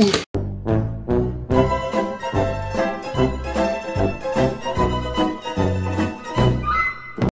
Ooh.